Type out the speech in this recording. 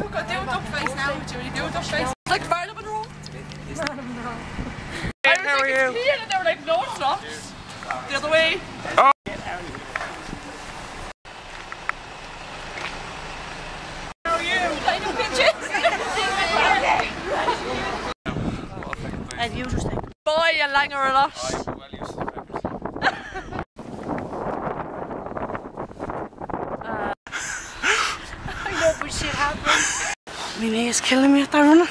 Look, I do a duck face now. You do a duck face? It's like Marilyn Monroe. Hey, how are you? And they were like, no, it's not. The other way. Oh. How are you? Kind of bitches. As usual thing. Boy, you langer a lot. shit happens. My knee is killing me at the runner.